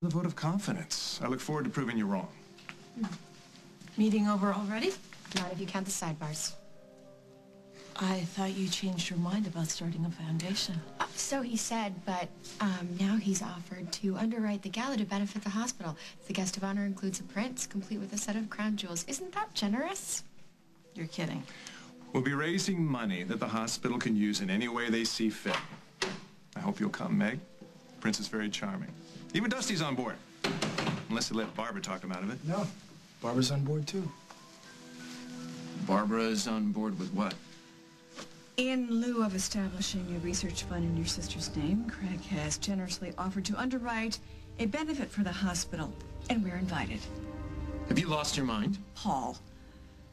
The vote of confidence. I look forward to proving you wrong. Meeting over already? Not if you count the sidebars. I thought you changed your mind about starting a foundation. Uh, so he said, but um, now he's offered to underwrite the gala to benefit the hospital. The guest of honor includes a prince, complete with a set of crown jewels. Isn't that generous? You're kidding. We'll be raising money that the hospital can use in any way they see fit. I hope you'll come, Meg. Prince is very charming. Even Dusty's on board. Unless they let Barbara talk him out of it. No. Barbara's on board, too. Barbara's on board with what? In lieu of establishing a research fund in your sister's name, Craig has generously offered to underwrite a benefit for the hospital, and we're invited. Have you lost your mind? Paul.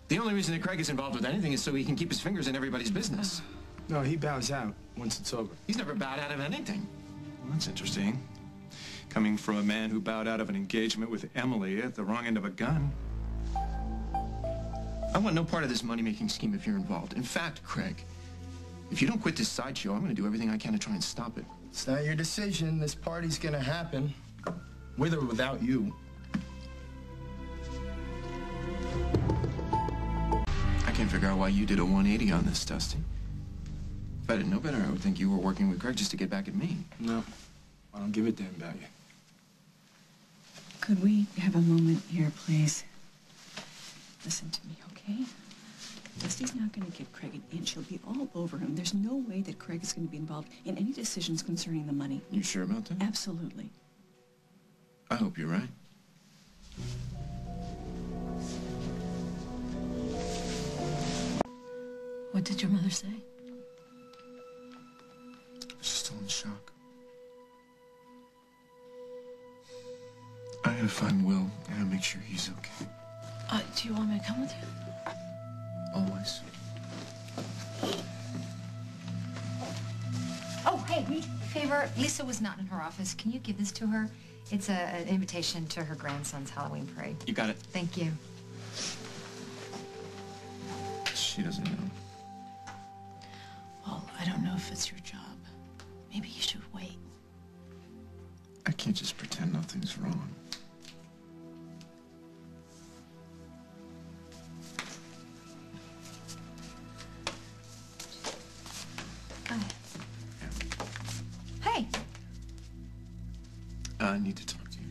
The only reason that Craig is involved with anything is so he can keep his fingers in everybody's business. No, he bows out once it's over. He's never bowed out of anything. Well, that's interesting. Coming from a man who bowed out of an engagement with Emily at the wrong end of a gun. I want no part of this money-making scheme if you're involved. In fact, Craig, if you don't quit this sideshow, I'm going to do everything I can to try and stop it. It's not your decision. This party's gonna happen. With or without you. I can't figure out why you did a 180 on this, Dusty. If I didn't know better, I would think you were working with Craig just to get back at me. No. I don't give a damn about you. Could we have a moment here, please? Listen to me, okay? Dusty's not going to give Craig an inch. He'll be all over him. There's no way that Craig is going to be involved in any decisions concerning the money. You sure about that? Absolutely. I hope you're right. What did your mother say? She's still in shock. I gotta find Will. I gotta make sure he's okay. Uh, do you want me to come with you? Always. Oh, hey, me favor. Lisa was not in her office. Can you give this to her? It's a, an invitation to her grandson's Halloween parade. You got it. Thank you. She doesn't know. Well, I don't know if it's your job. Maybe you should wait. I can't just pretend nothing's wrong. I need to talk to you.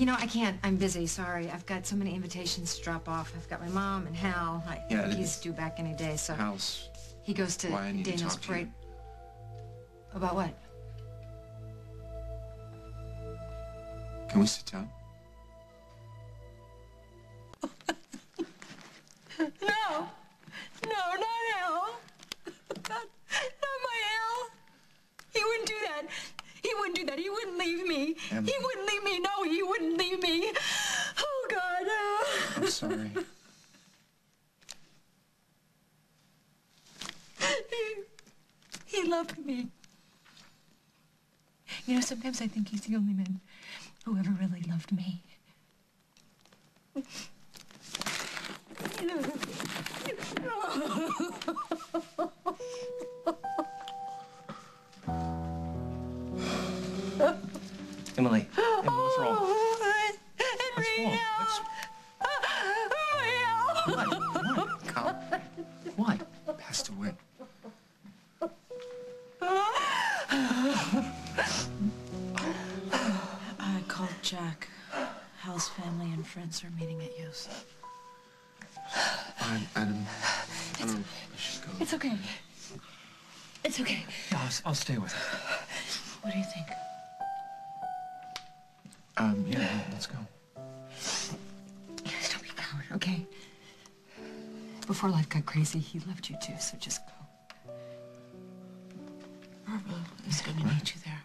you know, I can't. I'm busy. Sorry. I've got so many invitations to drop off. I've got my mom and Hal. I Yeah, he's due back any day, so House. he goes to Why I need to Daniel's talk to you. parade. About what? Can we sit down? No. No, not Al. Not, not my Al. He wouldn't do that. He wouldn't do that. He wouldn't leave me. Emily. He wouldn't leave me. No, he wouldn't leave me. Oh, God. I'm sorry. He, he loved me. You know, sometimes I think he's the only man who ever really loved me. Emily, Emily, what's wrong? Oh, What's wrong? What's... Al. What? What? Come. What? Passed away. I called Jack. Hal's family and friends are meeting at yours. I'm Adam. I don't know. I should go. It's okay. It's okay. Yeah, I'll, I'll stay with her. What do you think? Um, yeah, let's go. Don't be a coward, okay? Before life got crazy, he loved you too, so just go. Barbara is going to meet you there.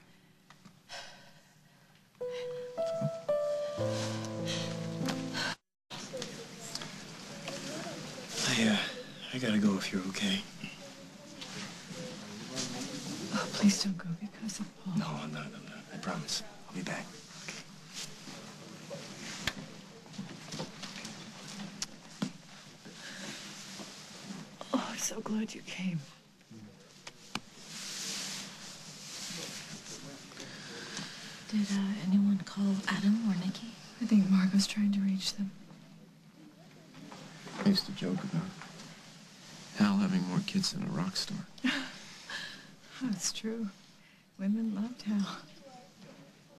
I, uh, I gotta go if you're okay. Oh, please don't go because of Paul. No, I'm not, I'm not. I promise. I'll be back. So glad you came. Did uh, anyone call Adam or Nikki? I think Margo's trying to reach them. I used to joke about Hal having more kids than a rock star. It's true. Women loved Hal.